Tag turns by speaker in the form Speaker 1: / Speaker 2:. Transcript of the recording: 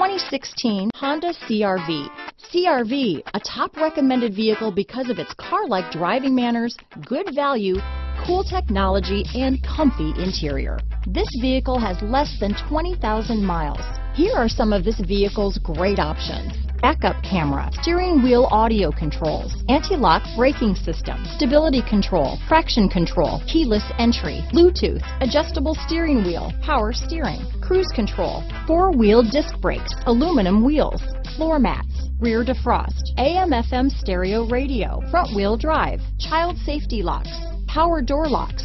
Speaker 1: 2016 Honda CRV. CRV, a top recommended vehicle because of its car-like driving manners, good value, cool technology, and comfy interior. This vehicle has less than 20,000 miles. Here are some of this vehicle's great options. Backup camera, steering wheel audio controls, anti-lock braking system, stability control, traction control, keyless entry, Bluetooth, adjustable steering wheel, power steering, cruise control, four-wheel disc brakes, aluminum wheels, floor mats, rear defrost, AM FM stereo radio, front wheel drive, child safety locks, power door locks,